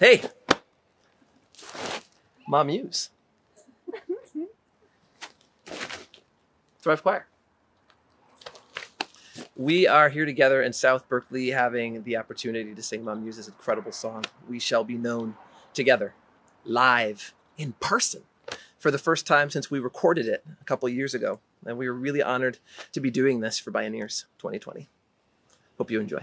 Hey, MaMuse. Thrive Choir. We are here together in South Berkeley having the opportunity to sing MaMuse's incredible song, We Shall Be Known, together, live, in person, for the first time since we recorded it a couple years ago. And we were really honored to be doing this for Bioneers 2020. Hope you enjoy.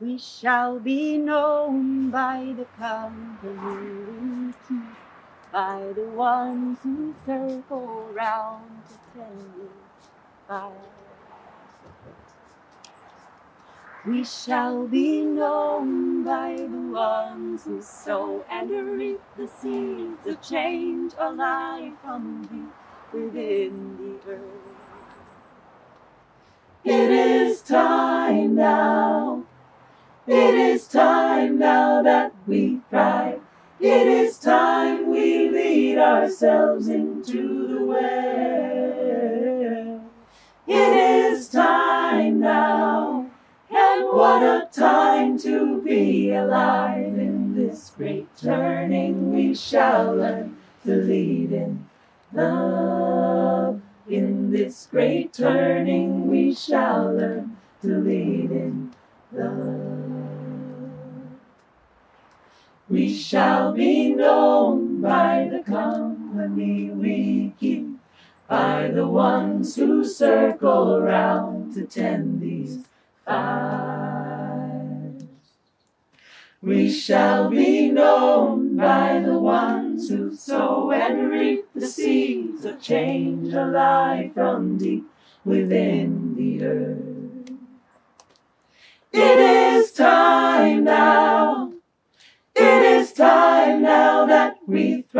We shall be known by the keep, by the ones who circle round to tell you by. We shall be known by the ones who sow and reap the seeds of change alive from deep within the earth. It is time. It is time now that we thrive. It is time we lead ourselves into the well. It is time now, and what a time to be alive in this great turning. We shall learn to lead in love. In this great turning, we shall learn to lead in love. We shall be known by the company we keep, by the ones who circle round to tend these fires. We shall be known by the ones who sow and reap the seeds of change alive from deep within the earth.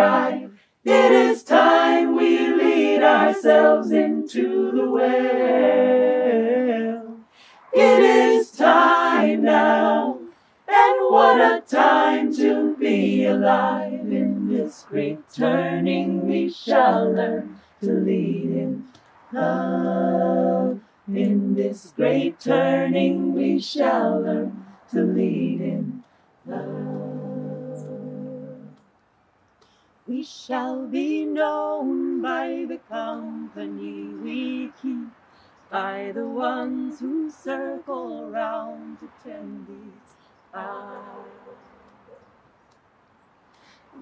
Thrive. It is time we lead ourselves into the well. It is time now, and what a time to be alive in this great turning. We shall learn to lead in love. In this great turning, we shall learn to lead in love. We shall be known by the company we keep, by the ones who circle round tend these.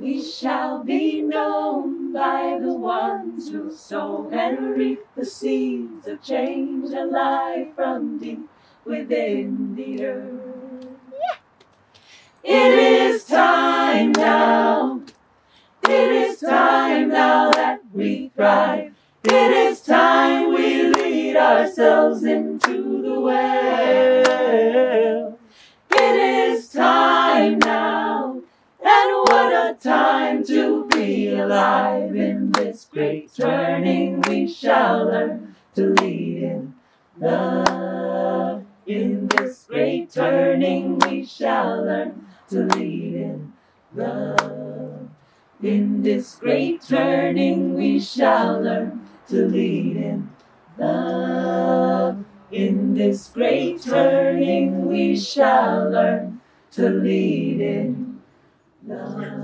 We shall be known by the ones who sow and reap the seeds of change alive from deep within the earth. Ourselves into the well. It is time now, and what a time to be alive in this great turning. We shall learn to lead in love. In this great turning, we shall learn to lead in love. In this great turning, we shall learn to lead in love. In this great turning, we shall learn to lead in love.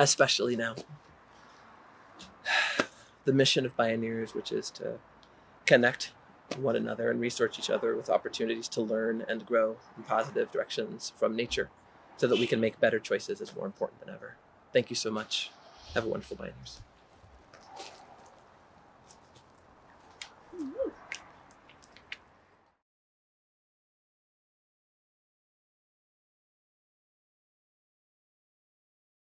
especially now. The mission of Bioneers, which is to connect one another and research each other with opportunities to learn and grow in positive directions from nature so that we can make better choices, is more important than ever. Thank you so much. Have a wonderful Bioneers.